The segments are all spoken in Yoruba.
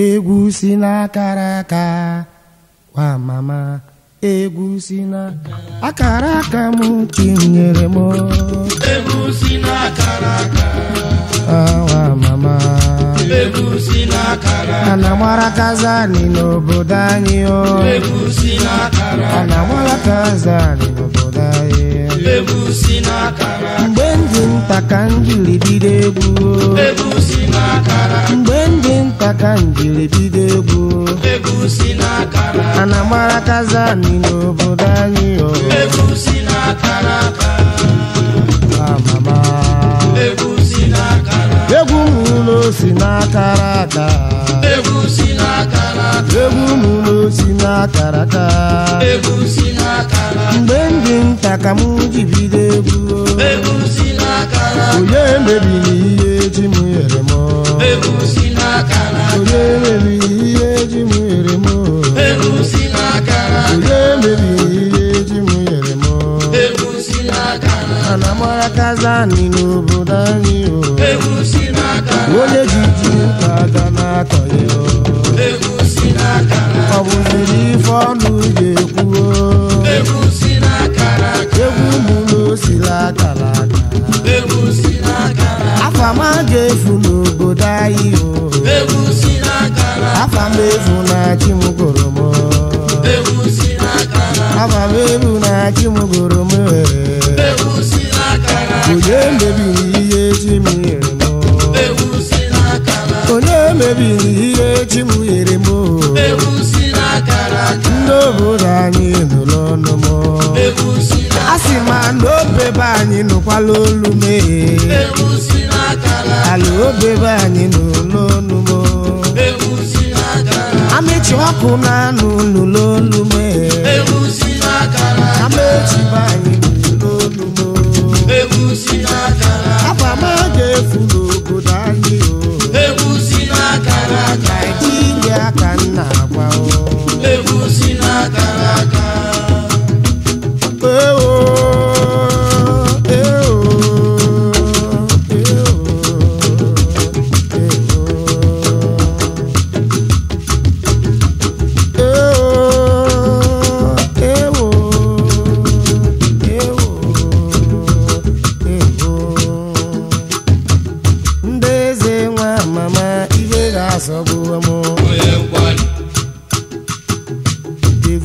egwu si n'akara aka wa mama egwu si na akara aka m tinyere m egwu si n'akara mama egwu si n'akara aka ana mara kazani n'obodo anyị o egwu si n'akara aka ana mara kazani n'obodo anyị egwu dị nta ka m jiri bido egwu mgbe m dị nta ka m jiri bido egwu ana agbara kazani n'obodo anyị egwu mụrụ si n'akara aka na akara aka mgbe m dị nta ka m ji bido egwu onye mebiri ihe ji m nyere m onye mebiri ihe ji m nyere m onye mebiri ihe ji m nyere m mana mara kazani n'obodo anyị o oh. onye ji ji nta aga n'akọ ya si n'akara. ọ bụ mmiri ife ọnụ ga si n'akara aka. egwu afa m aga efu n'obodo afa m na chi m goro afa m na chimugoro. falolume ala obebe anyị nọ n'ọnụ m amechi ọkụ na anụ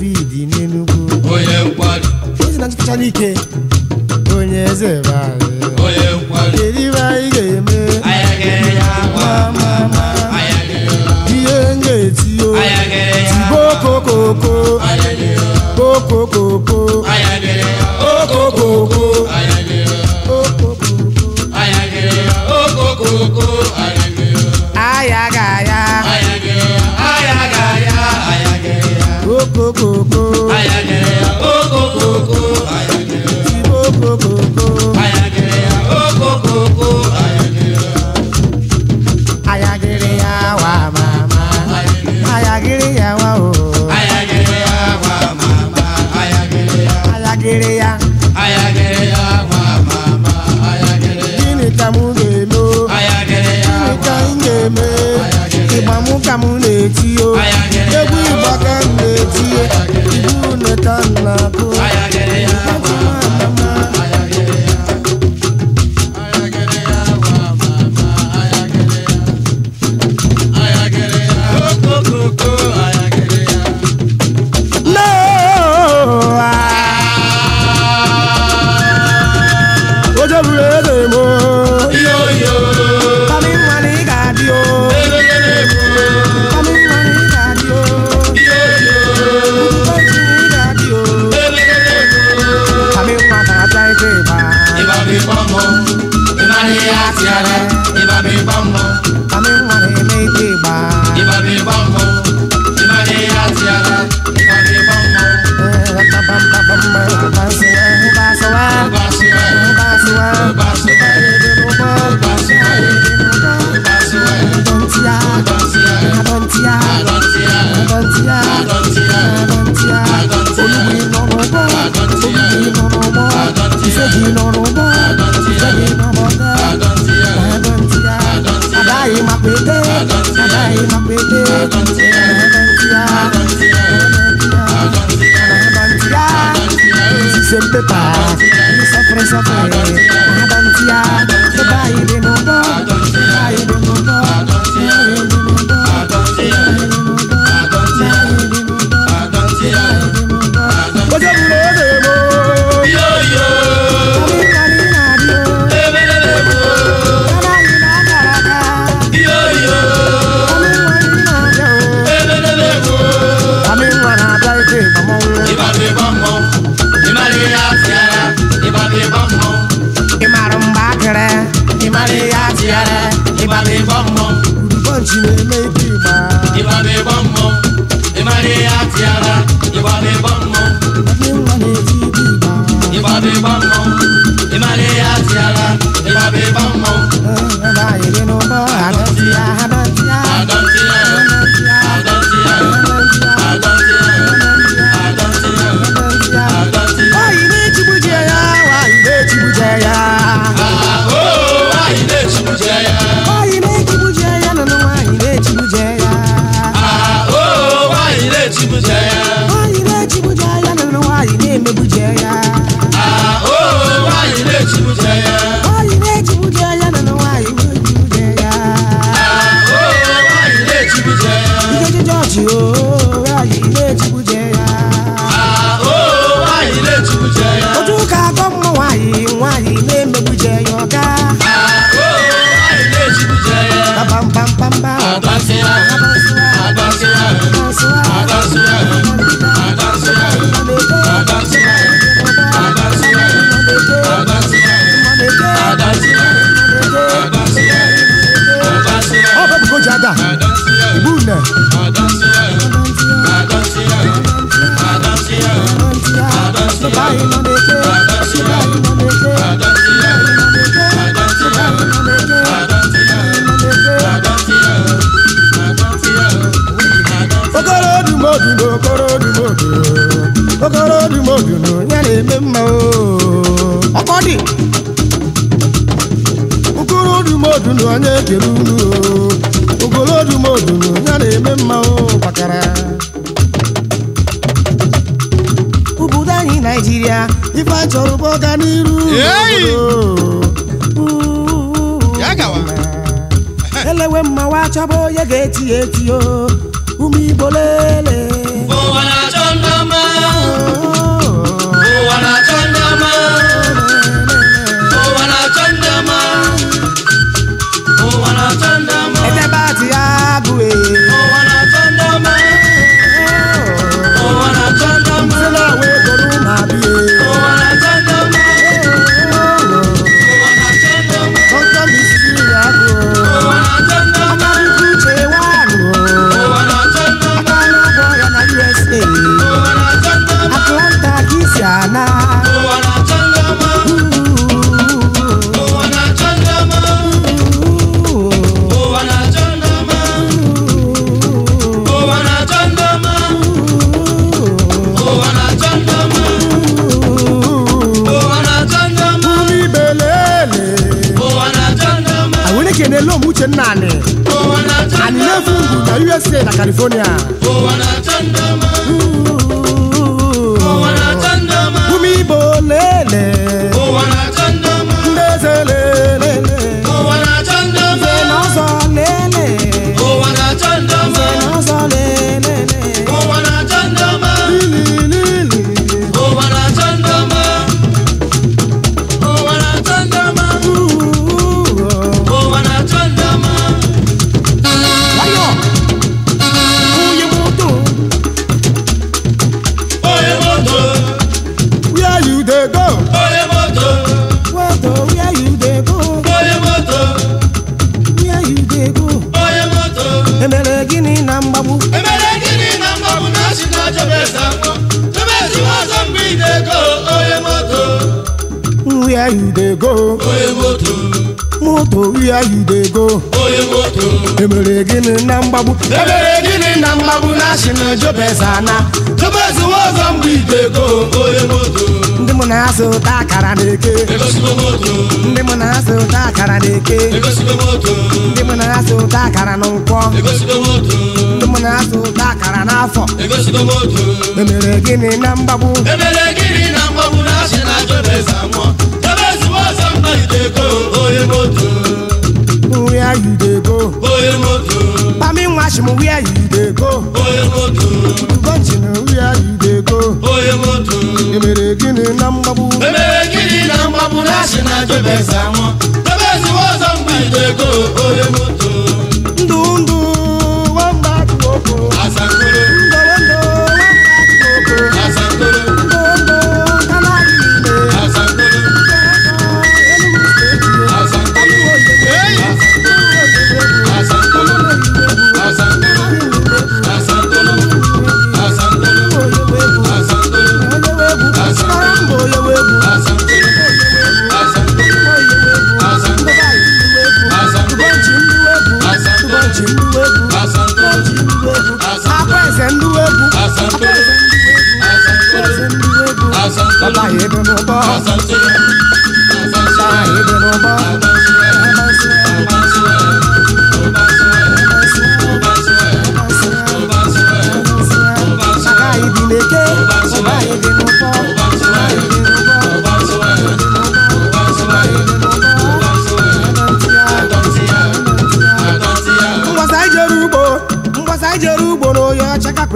david nenugu ezinanzikutanike onyeze vaeerivai geme ienge tio tibokokoko uh. akwete anaghị m I ntị ya ntị ya osise mpepa nsọfụrụ nsọfụrụ ntị ya ebe anyị dị n'ụgbọ ebe anyị dị n'ụgbọ narị ya tiara ịbara ịbọ mmọnwụ bọnchi na-eme ike ịgba ịbara ịbọ mmọnwụ ịmarị ya tiara ịbara ịbọ mmọnwụ ndị nwa na-eti ike ịgba ịbara ịbọ mmọnwụ ịmarị ya tiara ịbara ịbọ mmọnwụ ndị nwa na yé ti o wúmi bolé California. mkpagbu ebere gịnị na mkpagbu na-asị na jobeza na jobeziwa ọzọ mgbe igwe go onye moto ndị mụ na azụ ụta akara na eke ndị mụ na azụ ụta akara na eke ndị mụ na azụ ụta akara na nkwọ ndị mụ na azụ ụta akara n'afọ emere gịnị na mgbagbu emere gịnị na mgbagbu na-asị na jobeza nwụọ jobeziwa ọzọ mgbe oyemoto. go onye moto Ashim, where you dey go? Oyemoto. Gunjin, where you dey go? Oyemoto. Emere gini na mgbabu. Emere gini na mgbabu na Ashim na Jebeza wọn. Jebeza wọn sọ mgbe you dey go? Oyemoto. Ndụ ndụ, one back, one go. Asakoro.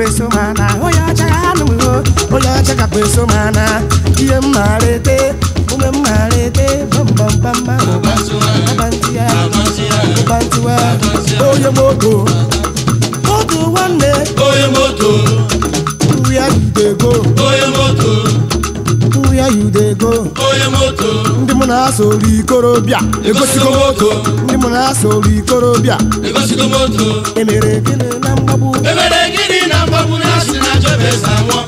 eso mana onye ọcha anụghị onye ọcha kapụ eso mana ihe m mara ete ume m mara ete bambambamba abantiya ụbantiwa onye moto moto nwanne onye moto dey go oye moto where you dey go ndị mụ na-asoro ikorobịa egosigo moto ikorobịa egosigo moto emere gịnị na mgbagbu na mgbagbu na na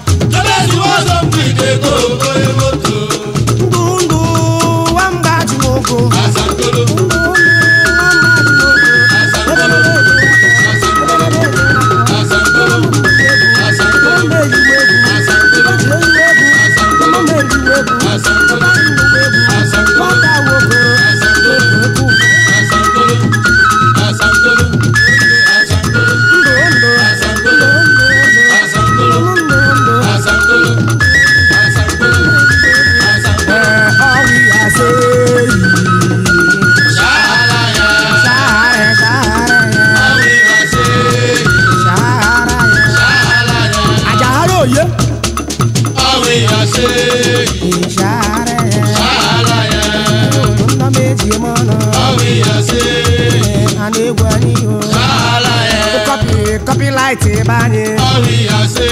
copy bani. Orí àṣẹ.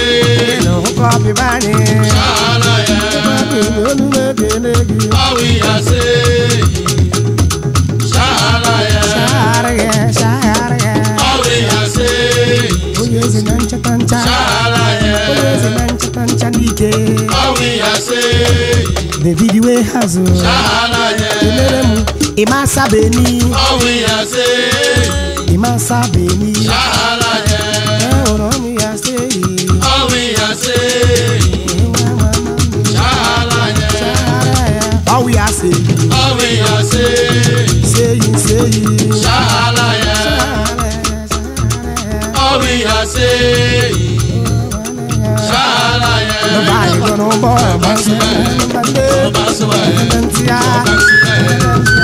Ìlú ń copy bani. Ṣàlàyé. Bábí mi ó nílé délé gi. Orí àṣẹ. Ṣàlàyé. Ṣàlàyé. Ṣàlàyé. Orí àṣẹ. Oyè sì náà ń ṣe tánṣá. Ṣàlàyé. Oyè sì náà ń ṣe tánṣá níke. àṣẹ. David wey hazo. Ṣàlàyé. Ìlérè mu. Ìmá ni. Orí àṣẹ. Ìmá ni. Ṣàlàyé. Nobody gonna bore my soul. Nobody gonna bore my soul.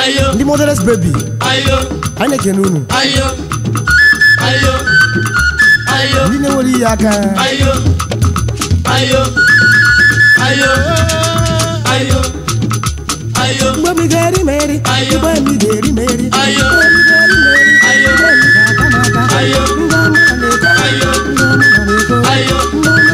Ayo. The motherless baby. Ayo. Heineken Unu. Ayo. Ayo. Ayo. Nínú orí aka. Ayo. Ayo. Ayo. Ayo. Ayo. Gbọ́ mi gẹ̀rí mẹ́rí. Ayo. Gbọ́ mi gẹ̀rí mẹ́rí. Ayo. Gbọ́ mi gẹ̀rí mẹ́rí. Ayo. Gbọ́ mi gàdámàdá. Ayo. Ngọ́ mi kàn lè kọ́. Ayo. Ngọ́ mi kàn lè kọ́. Ayo. Ngọ́ mi kàn lè kọ́.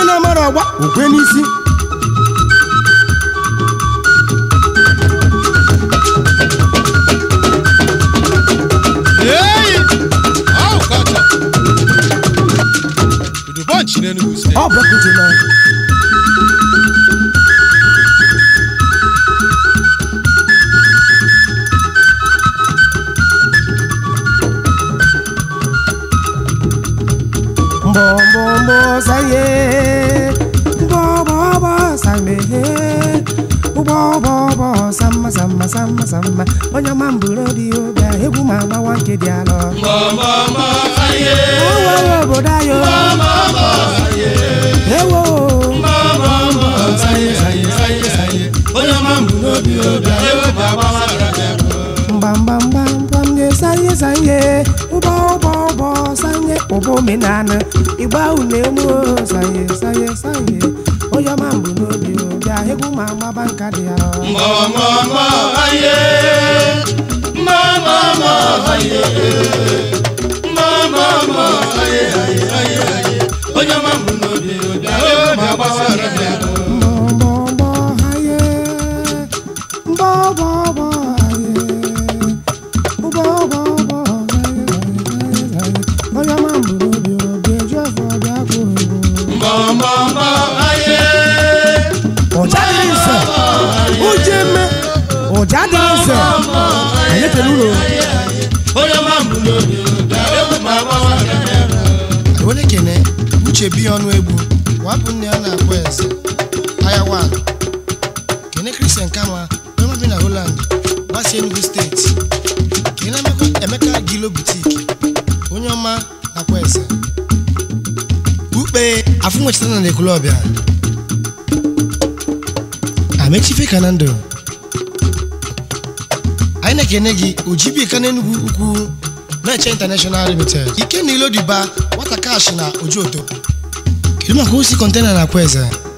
niile mara agwa ukwe n'isi ọ bụrụ ka uche na mbọ̀mbọ̀mbọ̀ sáyé mbọ̀bọ̀bọ̀ sàmé mbọ̀bọ̀bọ̀ sàmà sàmà sàmà sàmà onye ọma mbụrụ dị obi egwu ma agbawa nke dị alọ mbọ̀mbọ̀mbọ̀ sáyé o nwere omenala igba une mu saye saye saye onye ọma mbụ n'obi bịa egwu ma gbaba nka dị ya mọmọmọ aye mọmọmọ aye mọmọmọ aye aye aye onye ọma mbụ n'obi bịa egwu ma gbaba nka dị ya ekene uche bi ọnụ egbu wapụ nne ya na-akpọ eze ayawa kene kristian kama onye bi na holand gbasi enugu steeti kene emeka gilo butik onye ọma nakwa eze ukpe afọ nwechitana na ekulọbịa amechife ka na ndụ anyị na-ekene gị ojibi ka n'enugwu ukwu Merchant International Limited Ike Nilo Diba Water Cash na Ojú Odo. Kilima kuhusu kontena na Kweza.